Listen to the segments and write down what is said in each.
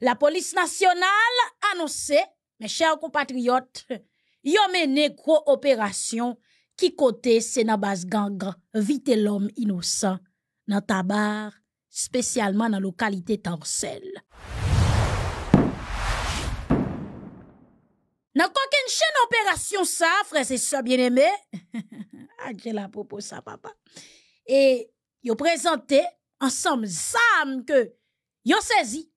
La police nationale annoncé, mes chers compatriotes, yo mené gros opération qui côté c'est dans base gang vite l'homme innocent dans tabar spécialement dans localité Tarsel. Dans aucune chaîne opération ça, frère c'est ça bien aimé. J'ai la propos ça papa. Et yo présenté ensemble zam que yo saisi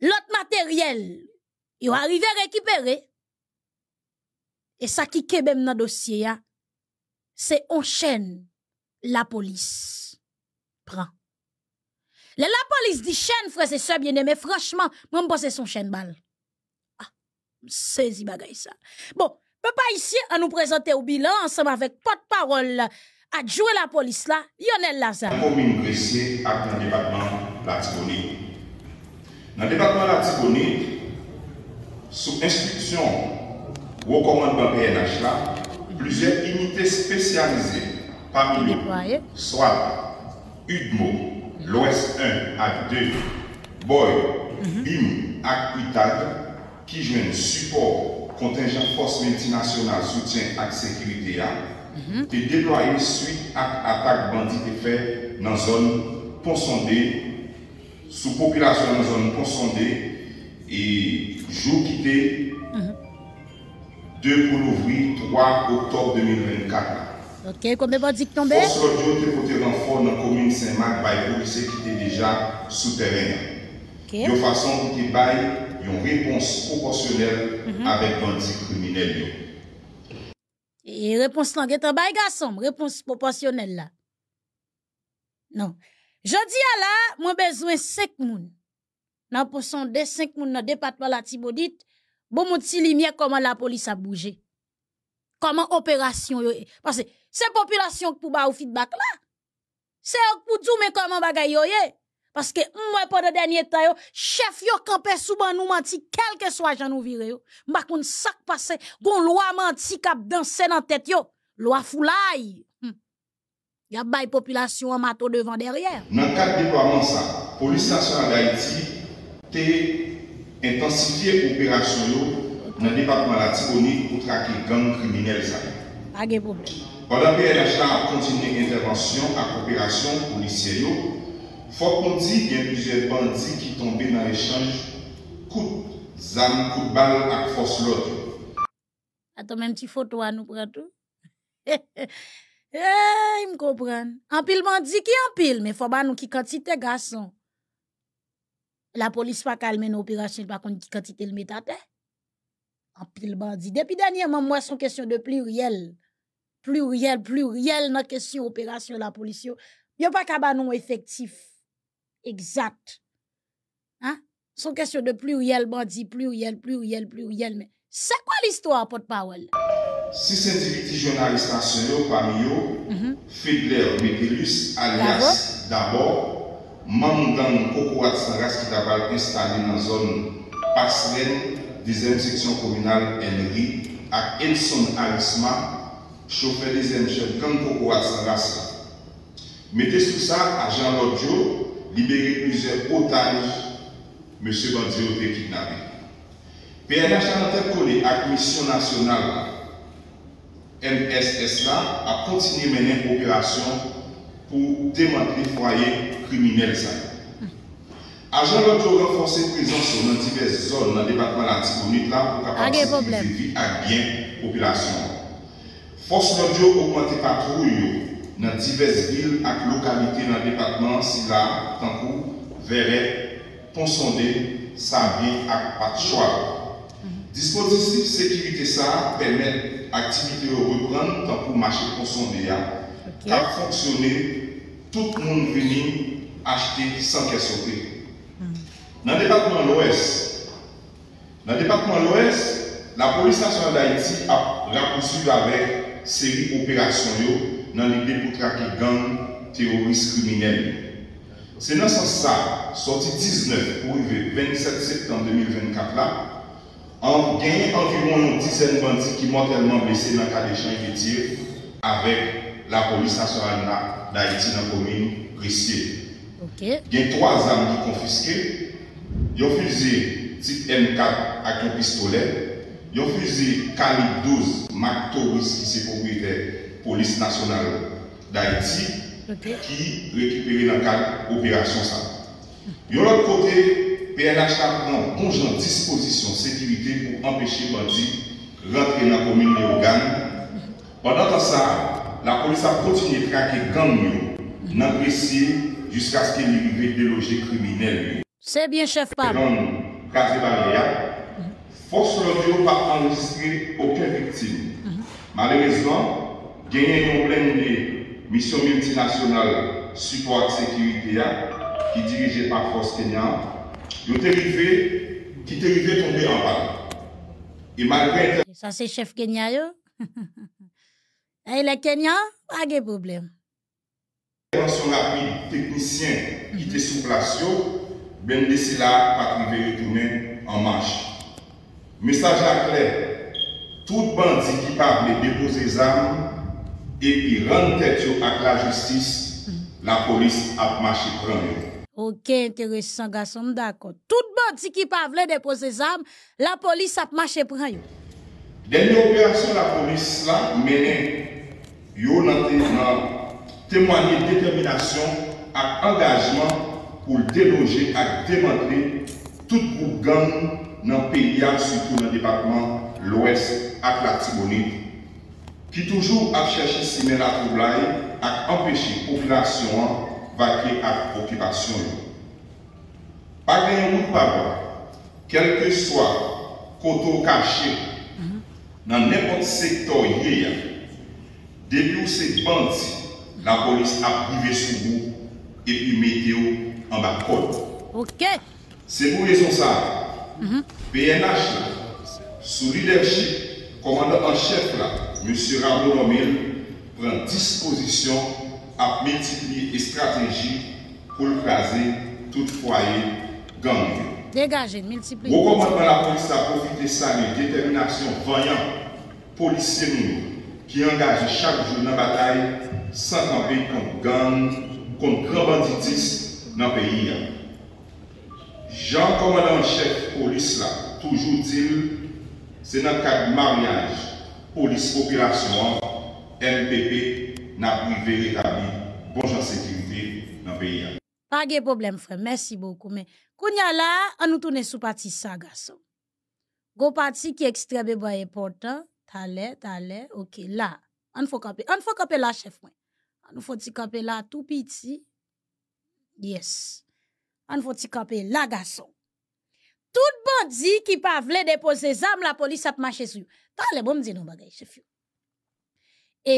l'autre matériel yo arrivé récupérer. Et ça qui kebem dans dossier ya c'est on chaîne la police. Prend la, la police dit chaîne frère c'est ça bien aimé franchement moi pense son chaîne balle. Ah saisi bagay ça. Bon papa ici à nous présenter au bilan ensemble avec porte-parole adjoint la police là Lionel Lazare. Commune Gressier à dans le département Nan depakman la tikonit, sou instriksyon rekomandman PNH la, plizè unitè spesyalize pami yo, SWAT, UDMO, l'OS 1 ak 2, BOY, mhm. BIM ak UTAG, ki jwen support kontinjan fos multinasyonal soutyen ak sekirite ya, mhm. te deploye suite ak atak bandite fè nan zon ponsonde sou populasyon nan zon konsonde e jou kite mm -hmm. 2 pou louvri 3 oktob 2024 la. Ok, kome bon dik tombe? Fos lodyo te pote renfor nan komine Saint-Marc bay pou lise ki te deja souterren. Okay. Yo fason pou te bay yon repons proporsyonel mm -hmm. avèk bandi kriminel yo. E repons lan gen te bay gasom, repons proporsyonel la. Non. Je dis à là, moi besoin 5 moun. Dans pourcent de 5 moun dans département la Tibodite, bon moun ti lumière comment la police a bougé? Comment opération yo. Parce que c'est population pour ba ou feedback là. C'est pour tout mais comment bagay yo. Parce que moi pendant dernier temps yo, chef yo campé souvent nous menti quel que soit jan nous vire yo. M'a kon sak passé, gon loi menti k'ap danser dans tête yo. Loi foulay. Ya bay populasyon an mato devan deryer. Nan kat deploaman sa, polis stasyon an Haiti te intensifiye operasyon yo nan depatman la Tigoni pou trake gang kriminelle sa. A gen problem. Wala PNH la a kontinu intervensyon ak operasyon polisye yo, fok kon di gen plijer bandi ki tombe nan echange kout zan kout bal ak fos lot yo. Ato men ti foto an nou pratou. Hey, m kompren. Anpil bandi ki anpil, men fwa ba nou ki kantite gason. La polis pa kalme nou operasyon pa kon ki kantite l metate. Anpil bandi. Depi danye man mwen son kesyon de pluriel. Pluriel, pluriel nan kesyon operasyon la polis yo. Yo pa kaba nou efektif. Exact. Ha? Son kesyon de pluriel bandi, pluriel, pluriel, pluriel. Men, se kwa l'histoire pot pa wèl? 6 individus journalistes nationaux parmi eux, mm -hmm. Mekelus, alias d'abord, membre gang Kokouat Saras qui d'abord installé dans la zone Paslen, deuxième section communale Henry, à Elson Arisma, chauffeur deuxième chef gang Kokouat Mettez sous ça à Jean Lodjo, libéré plusieurs otages, M. Bandio était kidnappé. PNH a été à la mission nationale MSS la a kontinye menen operasyon pou demantli fwaye kriminel sa. Ajan lòt yo renfonse prezansyon nan divers zon nan debatman la tikonit la pou kapapsi vivi ak bien populasyon. Fos lòt yo augmente patrou yo nan divers vil ak lokalite nan debatman si la tankou verè, ponsonde, sabye ak patchouak. Dispositif sécurité ça permet activité de reprendre tant pour marché Ponsondé Ok. qui a fonctionné, tout le monde venu acheter sans qu'elle sauter. Dans le département de l'Ouest, dans le département de l'Ouest, la police nationale d'Haïti a poursuivi avec série d'opérations yo dans l'idée pour traquer gang terroristes criminels. C'est dans ce sens ça, sorti 19 pour arriver 27 septembre 2024 là, on gagne environ une dizaine de bandits qui mortellement blessés dans le cas d'échange de tir avec la police nationale d'Haïti dans la commune Brissier. Ok. Il y a trois armes qui confisquées. Il y a un fusil type M4 avec un pistolet. Il y a un fusil calibre 12 Mac Taurus qui c'est propriétaire police nationale d'Haïti Ok. qui récupéré dans le cadre opération ça. De l'autre côté, PNH a bon genre disposition sécurité pour empêcher bandits rentrer dans la commune de Ogan. Pendant ce temps, la police a continué de traquer gang dans Précis, jusqu'à ce qu'il arrive déloger criminel. C'est bien, chef Pam. Force l'audio n'a pas enregistré aucune victime. Malheureusement, il y a un problème de mission multinationale support sécurité qui est dirigée par Force Kenya, qui est arrivé, qui est arrivé tomber en panne. Et malgré Ça, c'est chef Kenya, yo. Et les Kenyans, pas de problème. intervention rapide technicien qui était sous place, ben d'ici là, pas privé retourner en marche. Message à clair, tout bandit qui parle déposer des armes et puis rendre tête avec la justice, la police a marché prendre. Ok, intéressant, garçon, d'accord. Tout bandi qui pas vle déposer armes, la police a marché prend yo. Dernière opération, la police là menée, yo nan te- nan témoigner détermination et engagement pour déloger et démanteler tout groupe gang dans le pays, surtout dans le département l'Ouest et la Tibonite, qui toujours a cherché si la troublaille et vakye ak okipasyon yo. Pag gen yon moun pabwa, kelke swa koto kache mm -hmm. nan nepot sektor ye ya, debi ou se banti, la polis ap rive sou bou epi mete yo an bak kod. Ok. Se pou rezon sa, mm -hmm. PNH la, sou lidership, komanda an chef la, M. Ramon Romel, pren disposisyon ap multipli estrategi pou l'kaze tout fwaye gang. Degaje, multipli. Wou komandman la polis a profite sa li determinasyon vanyan polisyen nou ki angaje chak joun nan batay san kampe kont gang, kont kran banditis nan peyi ya. Jan komandan chef polis la toujou dil se nan kat maryaj polis populasyon MPP na prive reta bon jan sekurite nan peyi ya. Pa ge problem fwe, mersi boku men. Kounya la, an nou toune sou pati sa gaso. Go pati ki ekstrebe baye portan, tale, tale, ok, la. An fwa kape, an fwa kape la chef mwen. An fwa ti kape la tou piti. Yes. An fwa ti kape la gaso. Tout bandi ki pa vle depose zam la polis ap mache sou. Tale bom di nou bagay chef yo. E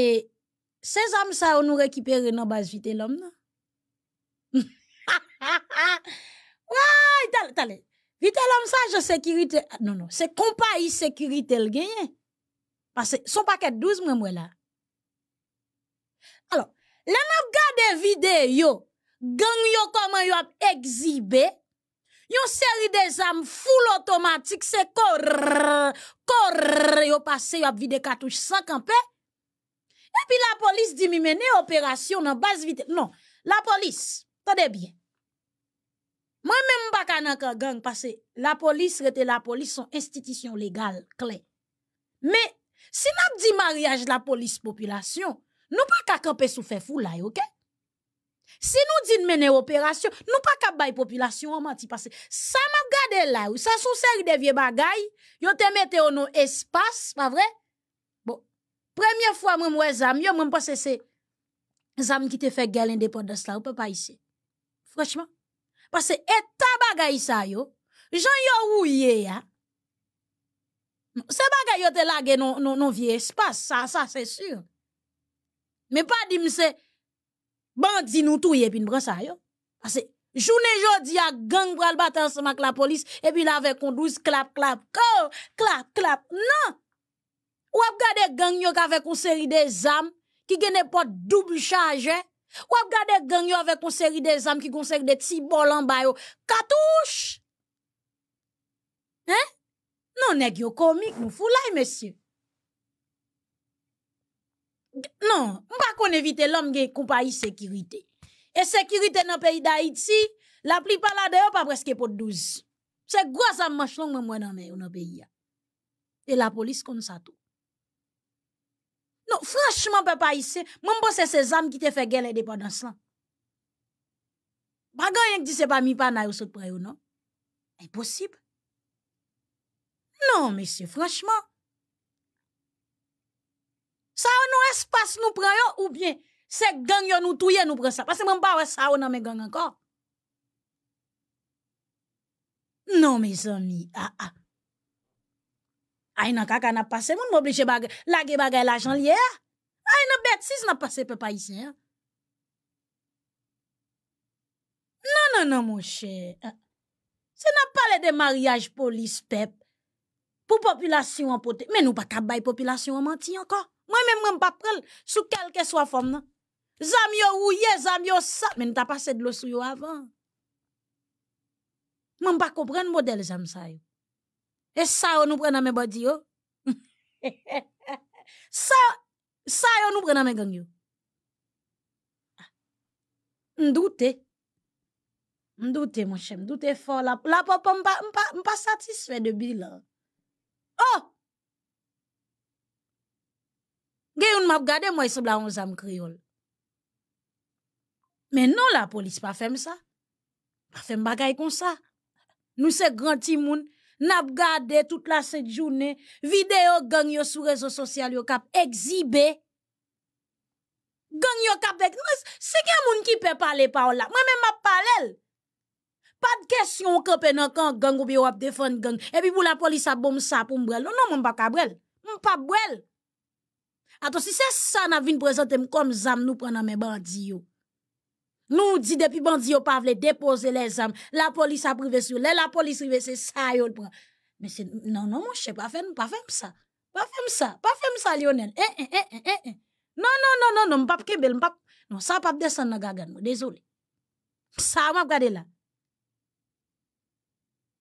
ces âmes ça, nous récupérer dans base vite l'homme? Ouais, t'allez. Vite l'homme ça, je sécurité. ah, Non, non, c'est compagnie sécurité le gagné. Parce que son paquet 12 moi, moi là. Alors, là, n'a regardé vidéo, gang yo comment yo ap exhibé, yon série des armes full automatique, c'est corrrr, corrrr, yo passé, yo ap vide cartouche sans camper. Et puis la police dit mi mene opération dans base vite. Non, la police, tenez bien. Moi même pas ka gang parce que la police la police son institution légale clé. Mais si n'a dit mariage la police population, nous pas ka camper sous fou là, OK? Si nous dit mener opération, nous pas ka bay population parce que ça m'a gardé là, ça sous série de vieux bagay, yo te mette au espace, pas vrai? Première fois moi moi zam, yo moi pense c'est zam qui te fait guerre l'indépendance là, ou pas ici. Franchement, parce que état bagay sa yo, jan yo ouye ya. Se bagay yo te lage non, non, non vie espace, ça, ça c'est sûr. Mais pas di mse, bandi nou touye puis n'pren ça yo. Parce que journée jodi a gang pral battre ensemble avec la police et puis la avec conduise clap clap ko clap clap non. Ou ap gade gang yo avec une série de zam qui gene pas double charge. Ou ap gade gang yo avec une série de zam ki konseri de en bas yo. Katouche! Hein? Non nèg yo comique, nou foulay, monsieur. Non, mpa kon evite l'homme gen compagnie sécurité. E sekirite nan peyi da iti, la pli pala de yo pa preske pot 12. Se gwa sa mwache long mwen mwen nan men yo nan peyi ya. E la polis kon sa tou. Non, franchman pe pa yise, mwen mwen se se zam ki te fe gen lè depadans lan. Bagan yon ki di se pa mi pa na yo sot pre yo, non? Imposib. Non, mesye, franchman. Sa yo nou espas nou pre yo ou bien se gang yo nou touye nou pre sa. Pase mwen pa wè sa yo nan men gang ankor. Non, mes ami, a ah, a. Ah. Ay nan kaka nan pase, moun m'oblije bagay, lage bagay la jan liye. Ay nan betis nan pase pe pa isen. Eh. Non, non, non, moun chè. Se nan pale de mariage polis pep, pou populasyon apote. Men nou pa kabay populasyon amanti anko. Mwen men mwen pa prel sou kelke swa fom nan. Zam yo ouye, zam yo sa. Men nou ta pase de lo sou yo avan. Mwen pa kopren model zam sa yo. E sa yo nou pren nan men body yo. sa, sa yo nou pren nan men gang yo. Ndoute. Ndoute mwen chè, mdoute for la. La popo mpa, mpa, mpa satisfè de bilan. Oh! Ge yon map gade mwen se bla on zam kriol. Men non la polis pa fèm sa. Pa fèm bagay kon sa. Nou se gran ti moun. nap gade tout la set jounen, videyo gang yo sou rezo sosyal yo kap egzibe, gang yo kap ek, se gen moun ki pe pale pa ou la, mwen men map pale el, pa de kesyon kepe nan kan gang ou bi wap defon gang, epi pou la polis ap bom sa pou mbrel, non non mwen pa kabrel, mwen pa brel, ato si se sa na vin prezante m kom zam nou pran nan men bandi yo, Nou di depi bandi yo pa vle depoze le zam, la polis aprive sou, le la polis rive se sa yo l pran. Men se nan nan monshe, pa fem sa, pa fem sa, pa fem sa Lionel. Eh, eh, eh, eh, eh. Non, non, non, non, non, mpap kebel, mpap, non, sa pap desan nan gagan dezole. Sa mwap gade la.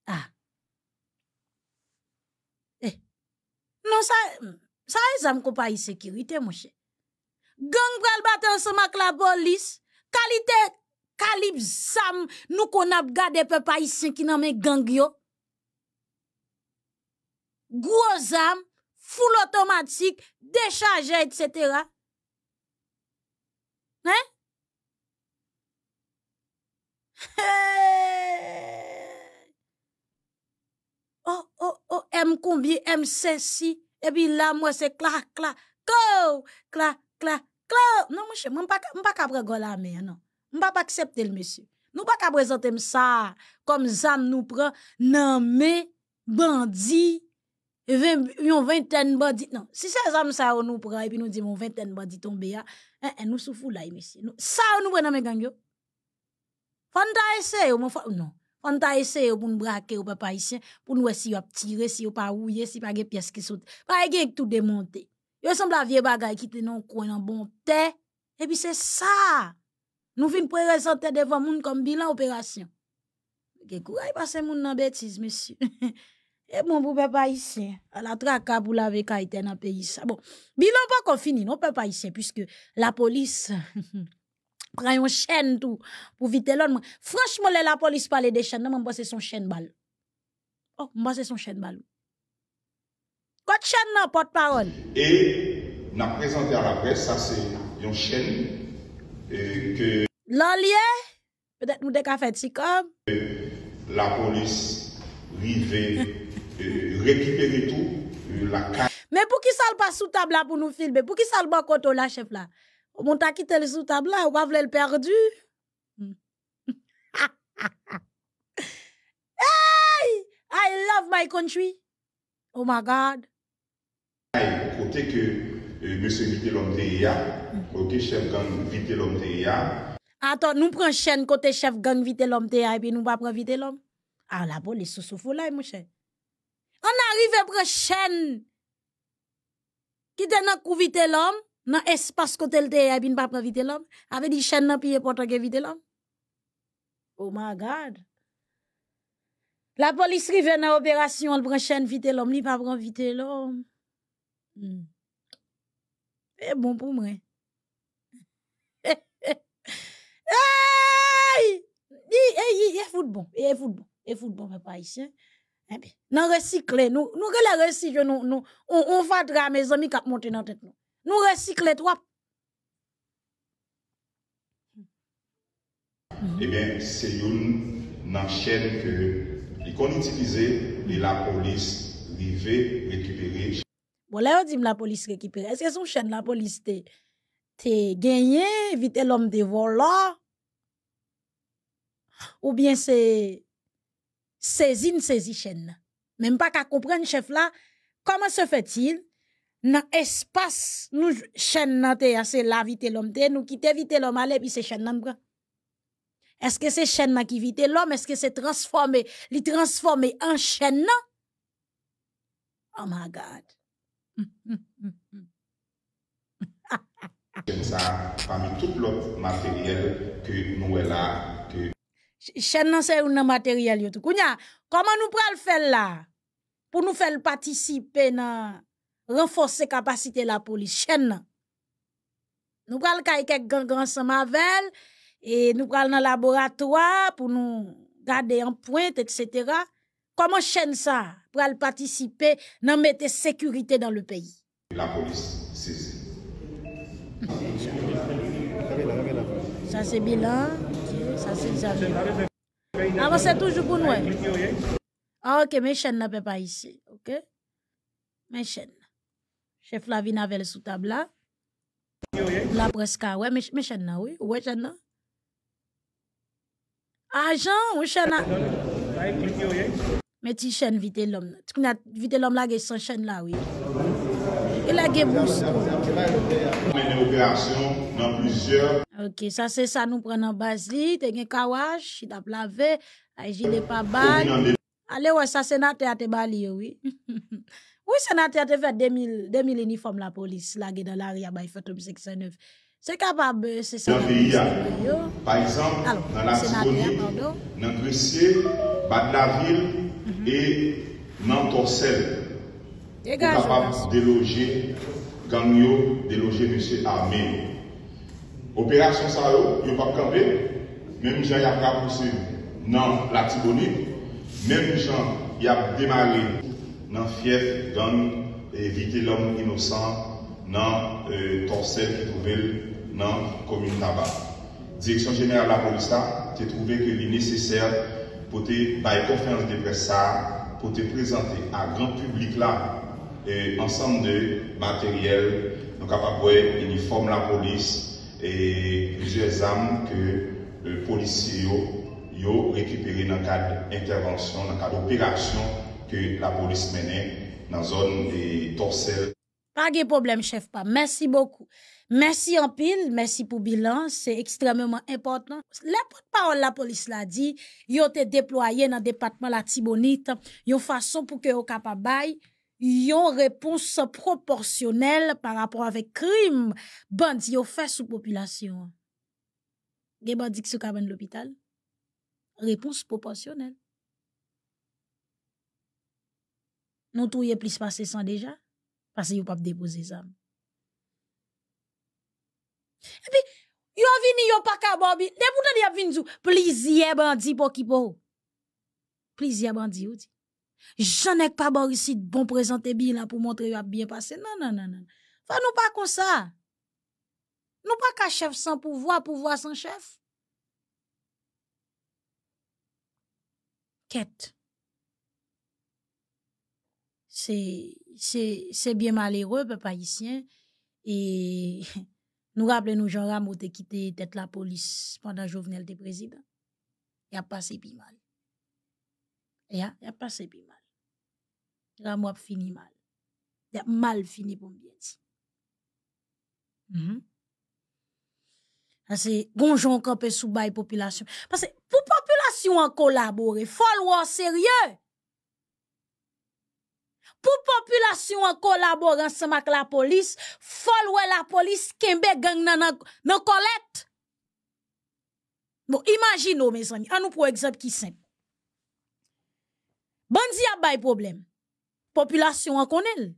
Ah. Eh. Non, sa, sa e zam ko pa yi sekirite monshe. Gang pral baten semak la polis, kalite kalib zam nou kon ap gade pe pa isen ki nan men gang yo. Gwo zam, foul otomatik, dechaje, etc. Hè? Oh, oh, oh, m konbye, m se si, epi la mwen se kla, kla, kou, kla, kla, Non mwen che, mwen pa ka pre gola me, non. Mwen pa pa aksepte l mesye. Nou pa ka prezante zam nou pre, nan me, bandi, yon vinten bandi, non. Si se zam sa ou nou pre, epi nou di bandi tombe ya, en nou soufou la, mesye. Sa ou nou pre nan me gangyo? Fanta ese yo, mwen fanta, non. Fanta ese yo pou nou brake ou pa pa isen, pou nou esi yo ap tire, si yo pa ouye, si pa ge pyes ki tout demonte. Yo semb la vie bagay ki te nan kwen nan bon te, epi se sa, nou fin prezante devan moun kom bilan operasyon. Ge kou ay pase moun nan betiz, mesyu. E bon pou pe pa isi, ala traka pou la ve ka ite nan pe yisa. Bon, bilan pa kon fini, nou pe pa isi, pwiske la polis pran yon chen tou pou vite lon. Franchman, le la polis pale de chen, nan mwen base son chen bal. Oh, mwen base son chen bal. Kote chen nan pot parol. E nan prezante a la pres, sa se yon chen ke... Lan liye, pedet nou dek a fet si kom. La polis rive rekipere tou la ka... Men pou ki sal pa sou tabla pou nou filbe? Pou ki sal ba koto la chef la? Ou moun ta kite le sou tabla ou pa vle l perdu? Hey! I love my country. Oh my God. Kote ke mese vite lom te ya, kote chef gang vite lom te ya. Aton, nou pren chen kote chef gang vite lom te ya, epi nou pa pren vite lom. A la bo, li sou sou foulay mou chen. An arrive pren chen, ki ten nan kou vite lom, nan espas kote lte ya, epi nou pa pren vite lom. Ave di chen nan piye potage vite lom. Oh my God. La polis rive nan operasyon, l pren chen vite lom, li pa pren Mm. E bon pou mwen. E fout bon, e fout bon, e fout bon e e mwen pa isye. Eh nan resikle, nou, nou ke la resikle, nou, nou, on, on fatra me zomi kap monte nan tet nou. Nou resikle twap. Mm. E eh ben, se yon nan chen ke li kon itilize, li la polis, li ve, rekupere. Bon, là, on dit la police récupérer. Est-ce que son chaîne, la police, te, te gagné, vite l'homme de volant? Ou bien c'est saisine saisi chaîne? Même pas qu'à comprendre chef là, comment se fait-il? Dans espace nous chaîne c'est la vite l'homme nous quitter vite l'homme aller puis c'est chaîne nan Est-ce que c'est chaîne qui vite l'homme? Est-ce que c'est transformé, li transformé en chaîne Oh my god. Ça parmi tout l'autre matériel que nous là que chaîne c'est un matériel comment nous pral faire là? Pour nous faire participer dans renforcer capacité la police chaîne. Nous pral kay quelques gang ensemble avec et nous pral dans laboratoire pour nous garder en pointe etc. Comment chaîne ça? Pral participer dans mettre sécurité dans le pays. La police saisit. Ça c'est bilan. Ça, c'est ça. Avancez toujours pour nous. Ah, ok, mes chaînes ne pas ici. Ok? Mes chaînes. Chef Lavine avait sous table là. La presque, ouais, mes, chaînes là, oui. Ouais, chaîne là. Agent, oui, chaîne là. Meti chen vite lom nan. Tik nat vite lom la ge san chen la we. E la ge bous. Mene operasyon nan plusieurs. Ok, sa se sa nou pren nan baz li. Te gen kawaj, chit ap lave. Ay jile pa bag. Ale we sa senate ate bali yo we. Ou senate ate fet 2000 uniform la polis. La ge dan la ria bay fetom seksyon 9. Se kapab se senate ate yo. Par exemple, nan la Sibonie, nan Grecier, Badlaville, de et dans Torsel. capable de déloger gang yo, déloger monsieur Armé. Opération ça, il n'y a pas campé. Même gens, il y a poussé dans la Tibonite. Même gens, il y a démarré dans fief, gang, éviter l'homme innocent, dans euh, Torsel qui trouvait dans la commune Tabac. Direction générale de la police, a trouvé que est nécessaire pou te bay konferans de pres sa, pou te prezante a gran publik la, e ansam de materyel, nou kapapwe uniform la polis, e plizye zanm ke e, polisye yo, yo rekipere nan kad intervensyon, nan kad operasyon ke la polis menen nan zon e torsel. Pa ge problem chef pa, mersi bokou. Merci en pile, merci pour bilan, c'est extrêmement important. La porte-parole la police l'a dit, ont été déployé dans le département la Tibonite, une façon pour que yo capable yon réponse proportionnelle par rapport avec crime bandi yo fait sous population. Ge bandi qui sous l'hôpital. Réponse proportionnelle. Nous touye plus passé sans déjà parce que yo pas déposer ça. Et puis yo vini yo pas ka bobi. De y a vini zou plaisir bandi pour qui pour. Plaisir bandi ou dit. J'en ai pas bon ici bon présenter bilan pour montrer a bien passé. Non, non, non, non. Fa nous pas comme ça. Nous pas qu'à chef sans pouvoir, pouvoir sans chef. Quête. C'est, c'est, c'est bien malheureux, peuple haïtien. Et nous rappelons nous Jean Rameau te quitté tête la police pendant Jovenel de président. Il a passé plus mal. Il a, il a passé plus mal. Ram wap fini mal. Dep mal fini pou mbyen ti. Mhm. Ase, gonjon kanpe sou bay populasyon. Pase, pou populasyon an kolabore, fol wò serye. pou populasyon an kolabor ansama k la polis, folwe la polis kembe gang nan, nan, nan kolet. Bon, imagine ou, mes ami, an nou pou ekzap ki sen. Bandi ap bay problem. Populasyon an konel.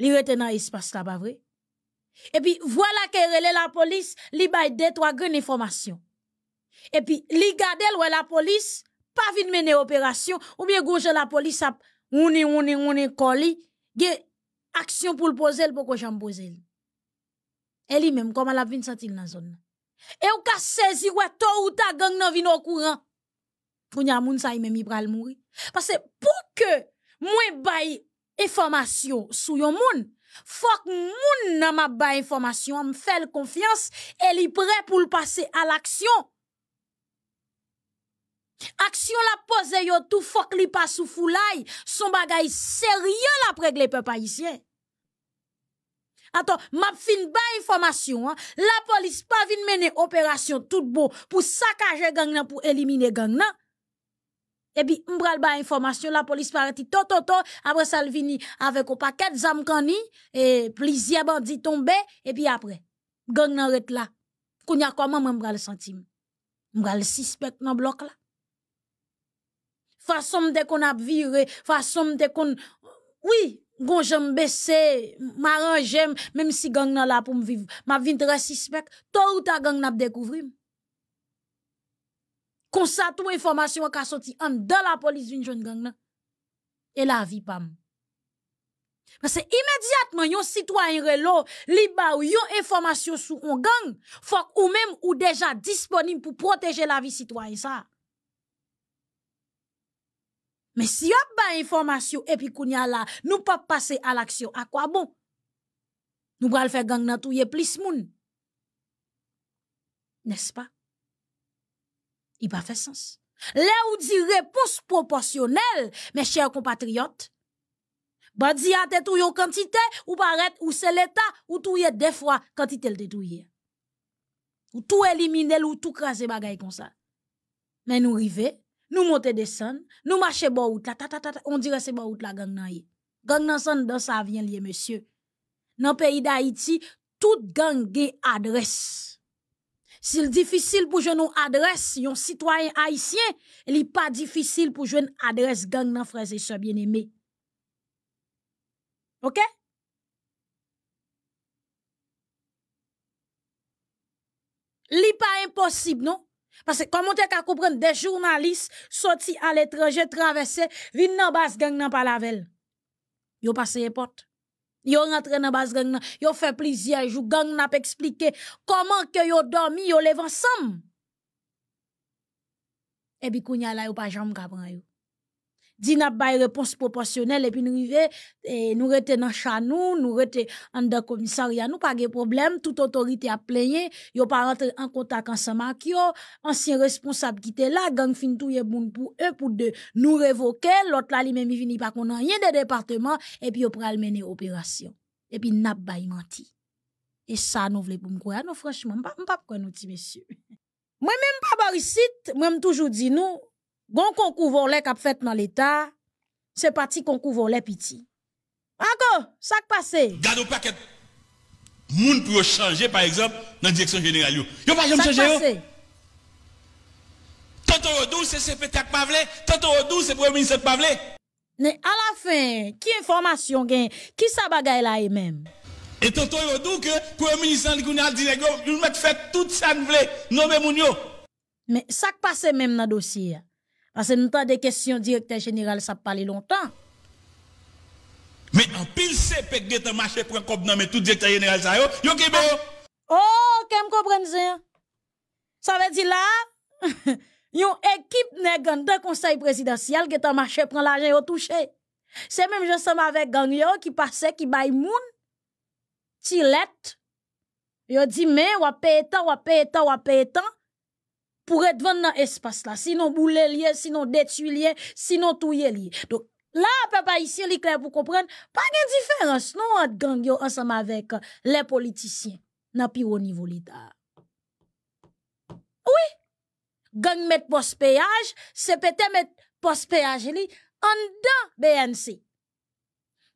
Li rete nan espas la ba vre. E pi, vwala ke rele la polis, li bay detwa gen informasyon. E pi, li gade lwe la polis, pa vin mene operasyon, ou bien gouje la polis ap on est, on est, on est collé, action pour le poser, pour que j'en pose. Et lui-même, comment la vin sentir dans zone? Et ou ka saisi, ouais, tôt ou ta gang nan vin au courant. Pour y a moun sa y même y pral mourir. Parce que pour que, moi bay information sou yon moun, que moun nan ma bay information, me fait confiance, et li prêt pour le passer à Aksyon la pose yo tou fok li pa sou foulay, son bagay serye la pregle pe pa isye. Aton, map fin ba informasyon, hein? la polis pa vin mene operasyon tout bo pou sakaje gang nan pou elimine gang nan. Ebi, mbral ba informasyon, la polis parati to to to, apre sal vini avek ou paket zam kani, e plizye bandi tombe, ebi apre, gang nan ret la. Kounya koman mbral sentim? Mbral sispek nan blok la. Façon de qu'on a viré, façon de qu'on, oui, gon j'aime baisser, m'arrange, même si gang nan là pour me vivre, m'a vin très suspect, tôt ou ta gang n'a découvrir. Kon sa tout information ka sorti en dans la police d'une jeune gang nan. Et la vie pam. Parce que immédiatement yon citoyen relo li ba ou yon information sous un gang, faut ou même ou déjà disponible pour protéger la vie citoyen ça. Mais si yon ba information et puis kounya la, pas passer à l'action, à quoi bon? Nous pral faire gang nan touye plus moun. N'est-ce pas? Il pas fait sens. Là où dit réponse proportionnelle, mes chers compatriotes, bandi a te touye quantité, ou paraît, ou c'est l'État, ou touye deux fois quantité le touye. Ou tout éliminer, ou tout craser bagay comme ça. Mais nous rive, nous monter descendre, nous marcher bon route on dirait c'est bon la gang nan Gang nan san dans ça vient lié, monsieur. Dans le pays d'Haïti, toute gang gen adresse. S'il difficile pour jouer une adresse, yon citoyen haïtien, il pas difficile pour jouer une adresse gang nan frères et sœurs bien-aimés. OK? Li pas impossible, non? Parce que comment tu as comprendre des journalistes sortis à l'étranger, traversés, viennent dans base gang dans Palavel. Yo passé les portes. Yo rentre dans base gang nan, yo fait plusieurs jours gang n'a pas expliqué comment que yo dormi, yo lève ensemble. Et puis kounya la yo pas jambe kapran yo. Di n'a bay réponse proportionnelle et puis nous rive et nous rete dans chanou, nous rete en de commissariat, nous pas de problème, toute autorité a plaigné, yo pas rentre en contact avec yo, ancien responsable qui était là, gang fin touye moun pour eux pour de nous révoquer, l'autre là li même vini pas qu'on rien de département et puis yo pral mener opération. Et puis n'a bay menti. Et ça nous voulons pour me croire, non franchement, m'pa m'pa quoi nous ti monsieur. Moi même pas barisite, moi toujours dit nous Gon concours volé qu'a fait dans l'état, c'est parti concours volé piti. Encore, ça qui passe. Gade au paquet. Moun pour changer par exemple dans direction générale yo. Yo pas jamais changer yo. Tantôt Rodou c'est CPT qui pas vle, tantôt Rodou c'est premier ministre vle. Mais à la fin, qui information gen, qui ça bagay là et même? Et tantôt Rodou que premier ministre li kounal di nèg yo, met fait tout ça vle, nommer moun yo. Mais ça qui passe même dans dossier. Parce que nous avons des questions directeur général, ça parle longtemps. Mais en pile CP qui est marché pour un cop mais tout directeur général ça yo, yo yo. Oh, qu'est-ce comprendre ça? Ça veut dire là, yon équipe nèg de conseil présidentiel qui est marché prend l'argent yo touché. C'est même ensemble avec gang yo qui passait qui bay moun tilet. Yo dit mais paye tant, paye tant, paye tant pour être vendre dans espace là. Sinon bouler lié, sinon détruire lié, sinon touyer lié. Donc là, papa ici, li clair pour comprendre, pas de différence, non, entre gang yo ensemble avec euh, les politiciens, dans pire au niveau l'État. Oui, gang met post péage, c'est peut-être met post péage li, en dedans BNC.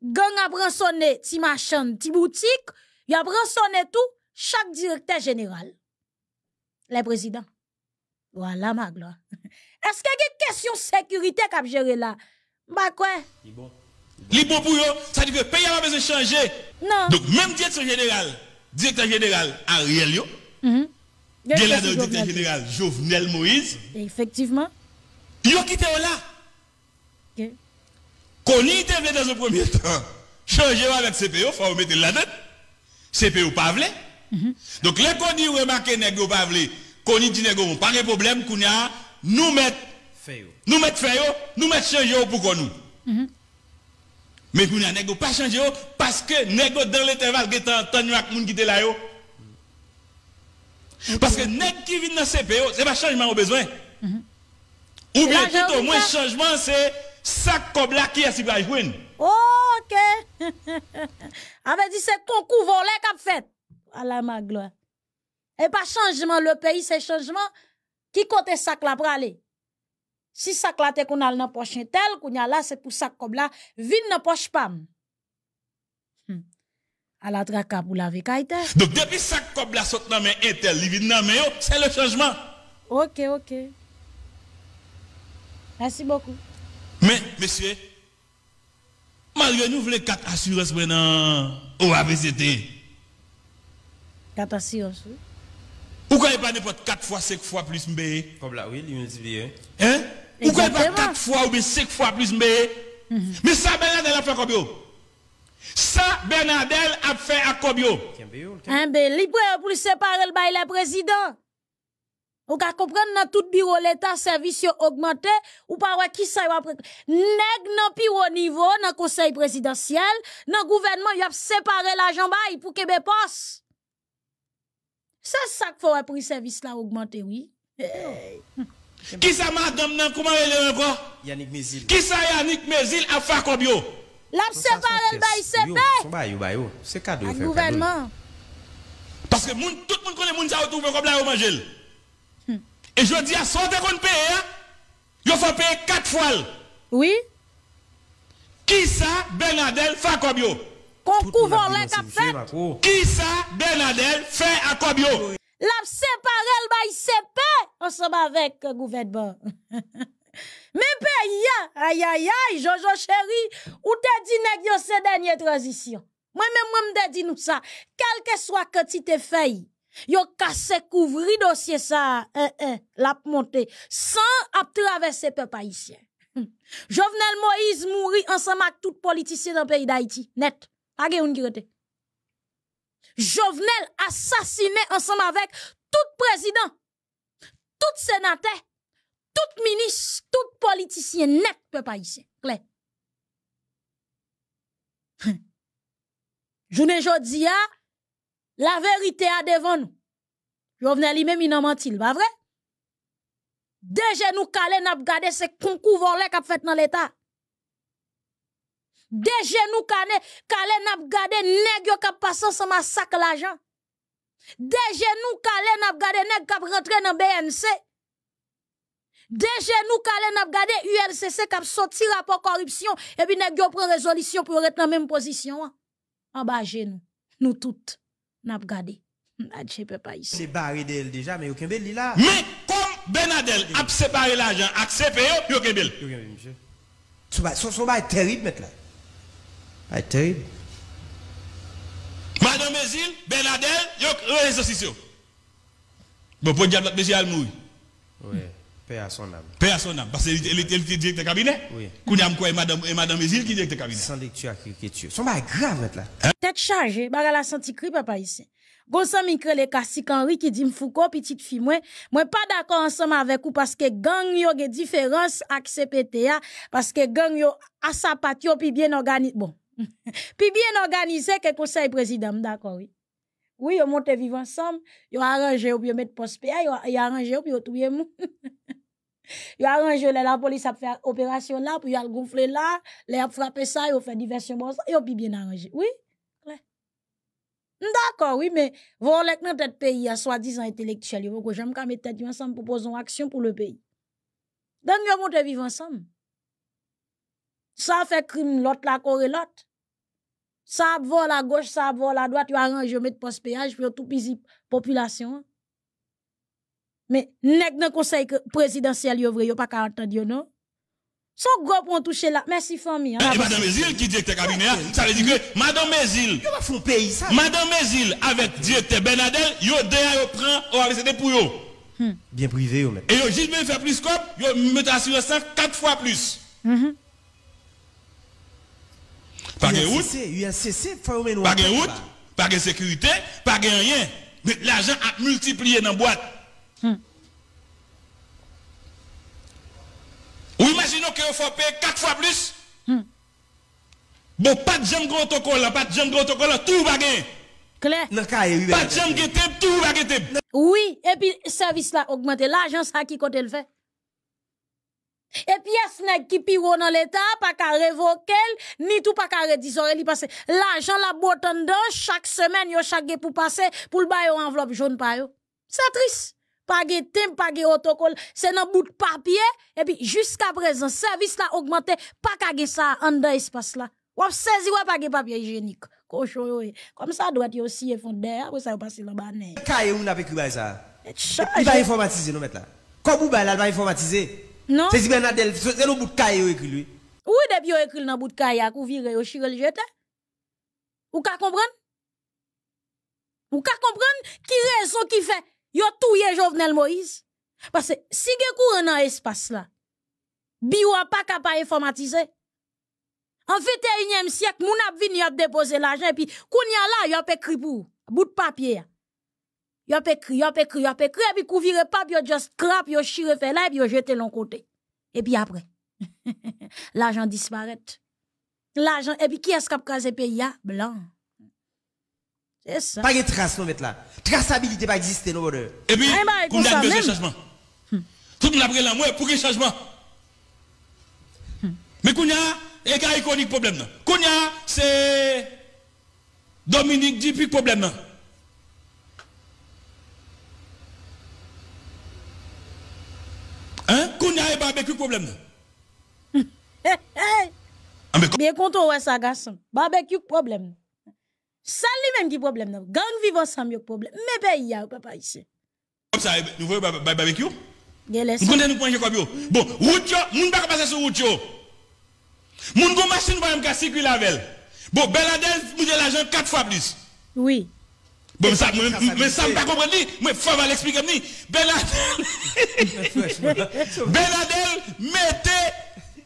Gang a bransonné ti machin, ti boutique, y a bransonné tout, chaque directeur général. Les présidents. Voilà ma gloire. Est-ce qu'il y a une question de sécurité qu'a gérer là? Bah quoi? Bon. bon pour eux, ça veut dire que le pays a besoin de changer. Non. Donc même directeur général, directeur général Ariel yo, mm -hmm. De directeur général? Jovenel Moïse. Effectivement. Yo quitté là. Ok. Koni te vle dans un premier temps. Changer avec CPO, faut mettre la tête. CPO pas vle. Donc les Koni remarqué nèg yo pas. Koni yo pas de problème kounya nous mettre Fait yo. nous mettre fait yo, nous mettre changer yo pour qu'on nous. Mais kounya nèg yo pas changer yo parce que nèg yo dans l'intervalle qui tant tant ak moun qui là yo. Parce que nèg qui vient dans CPO, c'est pas changement au besoin. Ou bien l'argent tout au ou moins pas? changement c'est sac comme là qui est si va joindre. Ok. Avait dit c'est concours volé qu'a fait. À la ma gloire. Et pas changement le pays, c'est changement qui côté sac la aller? Si sac la te qu'on a dans poche tel, qu'on a là c'est pour sac comme là, vin dans poche pam. Hmm. À la traka pour la vekaïte. Donc depuis sac comme là saute dans main Intel, vient dans main c'est le changement. Ok, ok. Merci beaucoup. Mais monsieur, malgré nous voulons quatre assurances maintenant? Au ABCT. Attention. Ou quand il pas n'importe 4 fois, 5 fois plus mbé. Comme là, oui, il multiplie. Hein? Ou quand il pas Exactement. 4 fois ou bien 5 fois plus mbé. Mais ça, Bernadette a fait comme yo. Ça, Bernadette a fait à kembe. Hein, ben, libre pour séparer le bail le président. Ou ka comprendre dans tout bureau l'état service augmenté ou pas ouais qui ça y après nèg nan pi haut niveau dans conseil présidentiel dans gouvernement y a séparé l'argent bail pour Québec poste. C'est ça qu'il faut pour le service là augmenter oui. Qui ça, madame, nan, comment elle est encore? Yannick Mézil. Qui ça, Yannick Mézil a fait comme yo? L'a séparé le bail CP. C'est cadeau. fait, gouvernement. Parce que moun, tout le monde connaît moun ça retrouve comme là au manger. Et je dis à son de qu'on paye, hein? Il faut payer 4 fois. Oui, Qui ça, Bernadette fait comme yo? Concours volé qu'a fait. Qui ça, Bernadette fait à comme yo? l'a séparé le bail CP ensemble avec le gouvernement. Mais pays, aïe aïe aïe, Jojo chéri, ou te dit nèg yo ces dernières transitions. Moi-même, moi, m'te dit nous ça. Quelle que soit quantité fait, yo cassé couvri dossier ça, hein, hein, l'a monté, sans ap traverser peuple haïtien. Jovenel Moïse mouri ensemble avec tout politicien dans le pays d'Haïti. Net. Pas qui rete. Jovenel assassiné ensemble avec tout président, tout sénateur, tout ministre, tout politicien net peuple haïtien. Clair? Journée jodi la vérité a devant nous. Jovenel lui même il pas vrai? Déjà nous calé n'a gardé ce concours volé qu'a fait dans l'état. Déjà nous calé calé n'a gardé nèg yo k'ap passe ensemble sac l'argent. Déjà nous calé n'a gardé nèg k'ap rentré dans BNC. Déjà nous calé n'a gardé ULCC k'ap sorti rapport corruption et puis nèg yo prend résolution pour être dans même position. hein. En bas nous, nous toutes n'a gardé. Adieu papa ici. C'est barré d'elle déjà, mais yo kembe li là. Mais comme Bernadette a séparé l'argent CPO, yo kebel. Yo kembe, monsieur. Son bail- terrible, mettre Bail terrible. Madame Mézil, Bernadette, yo réseaux sociaux. Bon, pour diable, monsieur Almoui. Oui. Paix à son âme. Paix à son âme. Parce qu'elle elle était directeur cabinet. Oui. Kounya m'kwa et madame, et madame Mézil qui directeur cabinet. Sans lecture à écriture. Son bail grave, là. tête chargée, baga la senti cri papa ici. Gonsan mi krele Kassik Henri qui dit m'fouko petite fille moi, moi pas d'accord ensemble avec vous parce que gang yo ge différence ak CPTA parce que gang yo a sa patio pi bien organisé bon. pi bien organisé que conseil président d'accord oui. Oui, yo monte vivre ensemble, yo arrangé ou bien mettre poste PA, yo, yo arrangé ou puis yo touye mou. yo arrangé la police a fait opération là, puis yo a gonflé là, les a frappé ça, yo fait diversion bon, ça, yo bien arrangé. Oui. D'accord, oui, mais volek nan tête pays à soi-disant intellectuel, yo ko j'aime ka mettre tête yo ensemble pour poser une action pour le pays. Donc yo monte vivre ensemble. Ça fait crime l'autre la coré l'autre. Ça vole à gauche, ça vole à droite, yo arrange yo mettre poste péage pour tout pisi population. Mais nèg nan conseil que- présidentiel yo vrai yo pas ka entendre yo non? Son gros pour toucher là. Merci famille. Et Madame Mézil qui directeur cabinet, ça veut dire que Madame Mézil, Yo va font pays ça. Madame Mézil avec directeur Bernadel, yo deux yo prend au ABCD pour yo. Bien privé yo mettre. Et yo juste même faire plus scope, yo mettre assurance ça quatre fois plus. Pas de route, pas de route, pas de sécurité, pas de rien. Mais l'argent a multiplié dans la boîte. Ou imaginons qu'il faut payer quatre fois plus. Bon, pas de jambes protocole, là, pas de jambes protocole, là, tout va gagner. Cahier Pas de jambes qui tout va gagner. Oui, et puis service là augmenté. L'argent ça qui côté le fait? Et puis y a snag qui piro dans l'état, pas qu'à révoquer, ni tout pas qu'à redisore li que l'argent la botan dans chaque semaine yo chaque pour passer pour le bail en enveloppe jaune pa yo. C'est triste. Pas de thème, pas de protocole, c'est dans bout de papier et puis jusqu'à présent service là augmenté, pas qu'à ça en dans espace là. Ou saisi ou pas de papier hygiénique. Cochon yo. Comme ça doit y aussi derrière, après ça passer là bas né. Cahier on a vécu ça? Il va informatiser nous mettre là. Comme vous là, il va informatiser? Non? C'est si Bernadette, c'est le bout de cahier écrit lui. Oui, depuis yo écrit dans bout de kayak ou vire yo chire le jete. Ou ka comprendre? Ou ka comprendre? Qui raison qui fait yo touye Jovenel Moïse? Parce que si gen courant dans espace là, bio pas capable informatiser. En fait, e siècle, moun ap vini ap déposer l'argent et puis kounya là, yo ap écrit pour bout de papier. Yo ap écrit, yo ap écrit, yo ap écrit et puis kou vire papier, yo just crap, yo chire fait là et puis yo jete l'on côté. Et puis après, l'argent disparaît. L'argent, et puis qui est-ce qui a crasé pays? ya? Blanc. C'est ça. Pas de trace nous mettre là. Traçabilité pas exister non bonheur. Et puis, ça a besoin de changement. Tout le monde a pris pour y ait changement. Mais qu'on a, et gars iconique problème là. Qu'on a, c'est Dominique Dupuis problème là. Hein? Qu'on a, barbecue problème là. Ah, mais Bien content ouais ça garçon. Barbecue problème. Ça lui même qui problème non? Gang vivre ensemble problème. Mais pays ya papa ici. comme ça, nous voyons bar- bar- barbecue? Nous connaissons nous points comme. Bon, route yo, moun pas passer sur route yo. Moun gon machine même ka circuler avec. Bon, Beladel, de l'argent quatre fois plus. Oui. Bon, ça, de mais ça, me pas comprendre ni. Moi, faut va l'expliquer ni. Beladel, Beladel, mettez,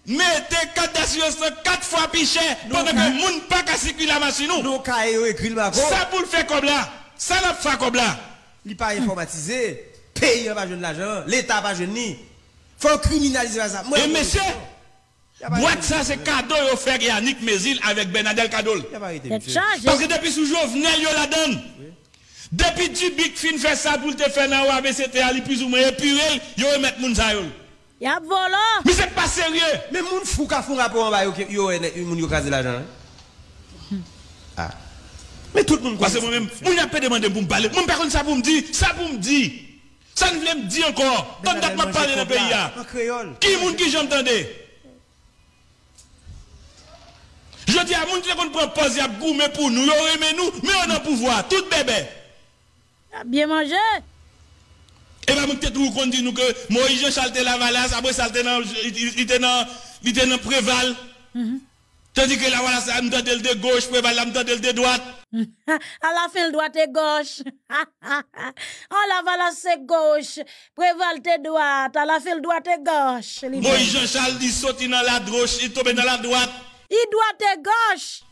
mettez quatre d'assurance quatre fois plus cher. Pendant que moun pas ka circuler la machine nous. Écrit le. Ça pour le faire comme là. Ça l'a fait comme là. Il pas informatisé. Pays pas jeune l'argent. L'État pas jeune ni. Faut criminaliser ça. Et monsieur, boîte ça, c'est cadeau yo fait Yannick Mézil avec Benadel chargé. Parce que depuis sous Jovenel, yo la donne. Depi Dubik fin fè sa pou te fè nan wabè se te ali plus ou mwen epurel, yo remet moun zayol. Yap volo. Mi se pa serye. Men moun fou ka foun rapor an ba yo yo ene, moun yo kaze la jan. Ah. Men tout moun kwa se moun mèm, moun apè demande pou m'pale. Moun pè kon sa pou m'di, sa pou m'di. Sa nou vle m'di ankon. Ton dat m'a pale nan peyi ya. Ki moun ki jantande? Je di a moun ki te kon propose yap goume pou nou, yo reme nou, men an an pouvoa, tout bebe. Bien mangé. Et bien, peut-être vous dit nous que Moïse Chalte la valasse, après était dans, il était dans, Préval. Tandis que la valasse, elle me donne de gauche, Préval, elle me donne de droite. à la fin, le droite et gauche. On la va la c'est gauche. Préval te droite. À la fin, le droite et gauche. Moïse Charles, il saute dans la gauche, il tombe dans la droite. Il doit et gauche.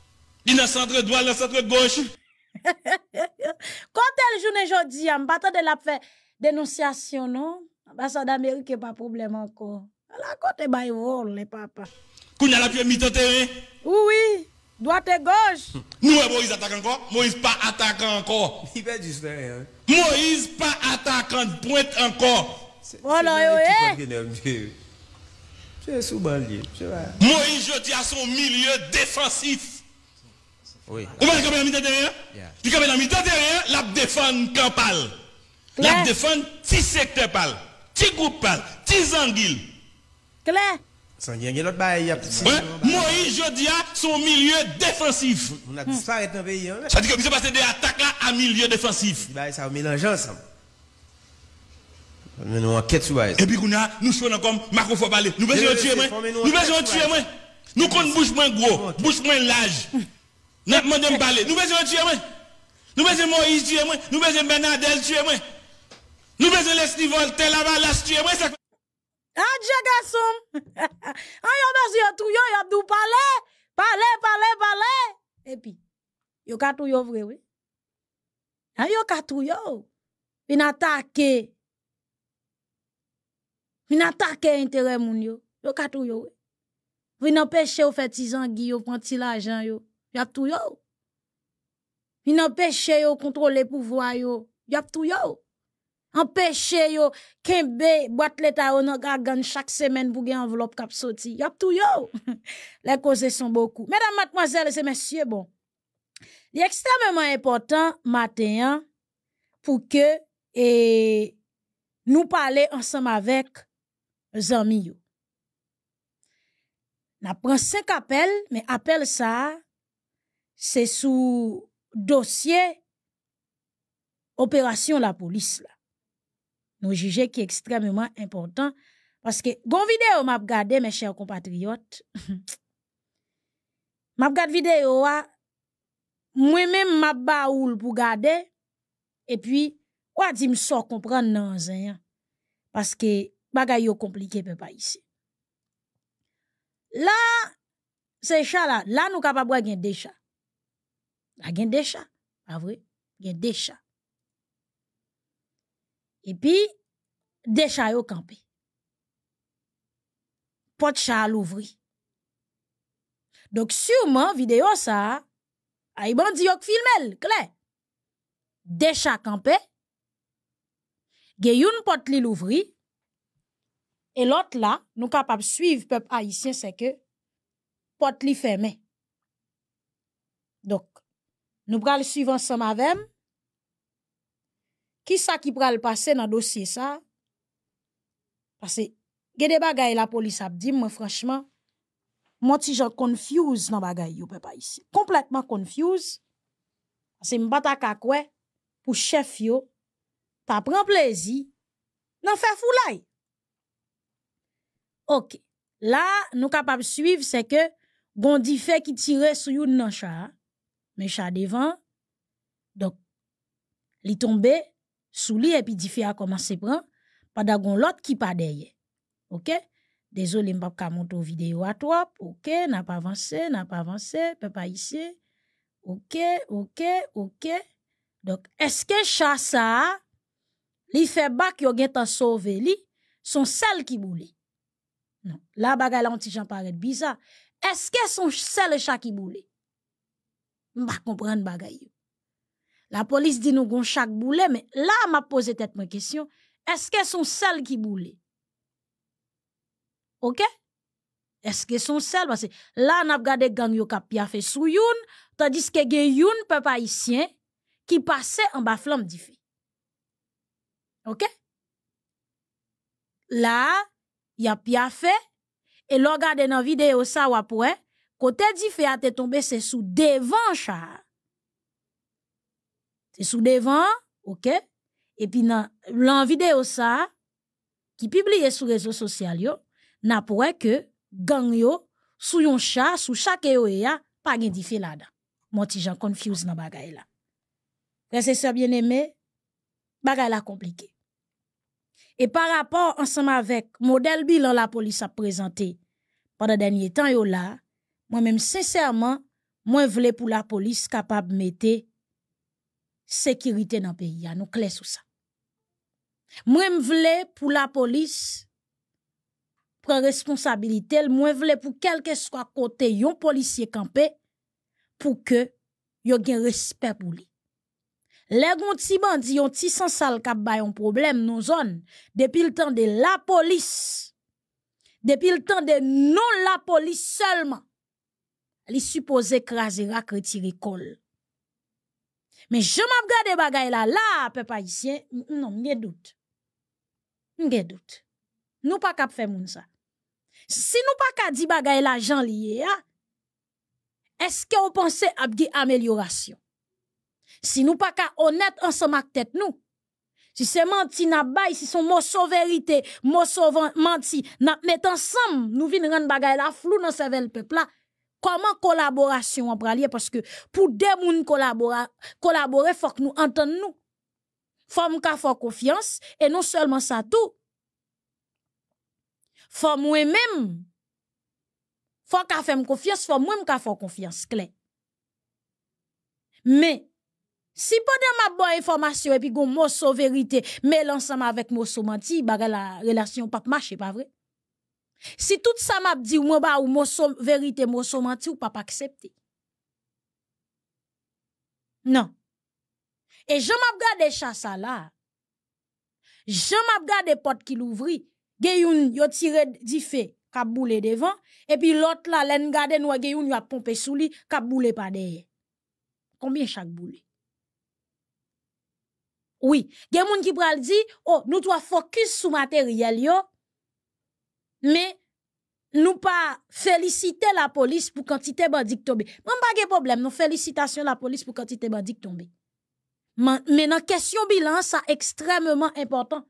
Il est dans le centre droit, dans le centre gauche. Quand elle journée jodi, am pas de la fait dénonciation non? Ambassade d'Amérique pas problème encore. La côté bay vol les papa. A la mi terrain. Oui oui, droite et gauche. Nous, Moïse attaque encore. Moïse pas attaquant encore. Il perd du sphère. hein. Moïse pas attaquant de pointe encore. Yo. Moïse, je dis à son milieu défensif. Oui. Vous voyez comment il mi terrain? Puis quand il a mi terrain, la défend campal. La Claire. défend petit secteur pal, petit groupe pal, petit anguille. Claire. Sans rien, il y a l'autre bail. Moïse, je dis à son milieu défensif. On a disparu dans le pays. hein. Ça dit que vous passé des attaques là à milieu défensif. Ça mélange ensemble. Mais nous enquête sur ça. Et puis, nous sommes comme, Marco, faut parler. Nous besoin de tuer, moi. Nous besoin de tuer, moi. Nous comptons bouche moins gros, bouche moins large. Nous demandons de parler. Nous besoin tuer, moi. Nous besoin de Moïse tuer, moi. Nous besoin de Bernadette tuer, moi. Nous besoin de Leslie Voltaire, la balas tuer, moi. Ah, Dieu, garçon. Ah, yon besoin de tout, yon, yon dou parler? Parler, parler, parler. Et puis, yon ka tout yon vrai, oui. Ah, yon ka tout yon. Vin attaquer. Vin attaquer intérêt moun yo. Yon ka tout yon, oui. Ou fait prend l'argent yo. Y'a tout yo. Vin empêcher yo contrôler pouvoir yo. Y'a tout yo. Empêcher yo kembe boîte l'état yo nan gagan chaque semaine pour gen enveloppe kap sorti. Y'a tout yo. Les causes sont beaucoup. Mesdames, mademoiselles et messieurs, bon. Il est extrêmement important matin pour que et nous parler ensemble avec amis yo. N'a prend cinq appels, mais appel ça, c'est sous dossier opération la police. Nous jugeons qui est extrêmement important parce que bon vidéo m'a regardé mes chers compatriotes. m'a regardé vidéo a moi-même m'a baoul pour garder et puis ou dit me sort comprendre nan zin parce que bagay yo compliqué pas ici. Là, c'est chat là. Là, nous capables de gagner des chats. La gen des chats. Pas vrai? Gen des chats. Et puis, des chats yo campé. Pot chat à l'ouvri. Donc, sûrement, vidéo ça, ay bandi yo filmel, clair. Des chats campé. Gen yon pot li l'ouvri. Et l'autre là, nous capables de suivre peuple haïtien, c'est que porte li fermé. Donc, nous pral suivre ensemble avec qui ça qui pral passer dans dossier ça? Parce que des la police a dit moi franchement moi ti j'en confuse dans bagay yo haïtien. Complètement confuse. Parce que m'bata ka kwe pour chef yo ta prend plaisir nan fait foulay. OK. Là, nous capables de suivre, c'est que Gondi fait qui tire sur nan chat, mais chat devant. Donc, li tombe sous li et puis di fait a commencé prend pendant gon l'autre qui pas derrière. OK? Désolé, m'pa ka monter vidéo à toi. OK, n'a pas avancé, n'a pas avancé, pas ici. OK, OK, OK? Donc, est-ce que chat ça li fait bak yo gen tan sauver li, son sel qui boule. Non. La bagay la anti jan paraît bizarre. Est-ce que son seul chat qui boule? M'pa comprendre bagay yo. La police dit nous gon chaque boule, mais là m'a posé tête ma question. Est-ce que son seul qui boule? OK? Est-ce que son seul parce que là n'a regardé gang yo kap ya fait sou youn, tandis que gen youn peuple haïtien qui passait en bas flamme di fait. OK? Là, y a pia fait et l'on regarde dans vidéo ça côté di fait a te tombé c'est sous devant chat. C'est sous devant, OK? Et puis dans l'en vidéo ça qui publié sur réseaux sociaux yo, n'a pour que gang yo sous yon chat, sous chaque yo ya, pas gen di fait là-dedans. Mon ti jan confuse nan bagay là. Frère c'est bien aimé, bagay la compliqué. Et par rapport ensemble avec modèle bilan la police a présenté pendant dernier temps yo moi-même sincèrement, moi voulais pour la police capable mettre sécurité dans le pays, nous clair sur ça. Moi voulais pour la police prendre responsabilité, moi voulais pour quel que soit côté yon policier campé pour que yo gen respect pour lui. Les gon ti bandi yon ti sans sal kap bay un problème non zone depuis le temps de la police depuis le temps de non la police seulement li supposé écraser rak retirer col mais je m'ap gade bagay la la haïtien non m'gen doute. M'gen doute. Nous pas kap faire moun ça. Si nous pas ka di bagay la jan lié ya est-ce que vous pensez à amélioration si nous pas ka honnête ensemble avec tête nous, Si se manti nap bay, si son moso verite, moso manti, nap met ansam, nou vin bagay la flou nan sevel pepla, koman kolaborasyon ap pralye? Paske pou demoun kolabore, fok nou anton nou. Fom ka fok konfians, e non selman sa tou. Fom mwen men, fok ka fem konfians, fom mwen ka fok konfians, klen. Me, Si pa de ma bo informasyon epi goun moso verite, me lansama avèk moso manti, bagè la relasyon pap mache, pa vre? Si tout sa map di ou mwen ba ou moso verite, moso manti, ou pap aksepte? Non. E jom ap gade chasa la, jom ap gade pot ki louvri, ge youn yo tire di fe, kap boule devan, epi lot la len gade nou ge youn yo ap pompe sou li, kap boule pa deye. Kombien chak boule? Oui, gen moun ki pral di, oh, nou twa fokus sou materyel yo, me nou pa felicite la polis pou kantite bandik tombe. Mwen pa gen problem, nou felicitasyon la polis pou kantite bandik tombe. Men nan kesyon bilan, sa ekstrememan important.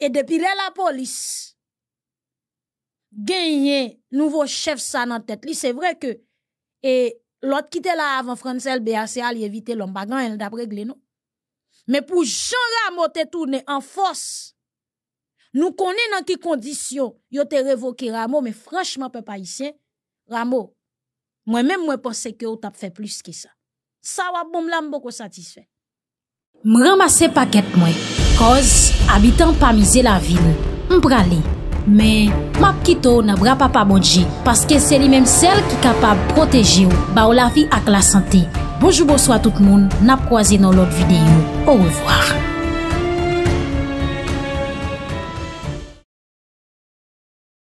E depi le la polis, genye nouvo chef sa nan tet li, se vre ke, e lot kite la avan fransel BACA li evite lom bagan el dapre gleno. Men pou jan ramote toune en fos, Nou konen nan ki kondisyon yo te revoke Ramo, men franchman pe pa isyen, Ramo, mwen men mwen pense ke yo tap fe plus ki sa. Sa wap bom la mbo ko satisfe. M ramase paket mwen, koz abitan pa mize la vil, m prale, men map kito nan bra pa pa bodje, paske se li menm sel ki kapab proteje ou, ba ou la vi ak la sante. Bonjou boswa tout moun, nap kwaze nan lot videyo. Ou revoar.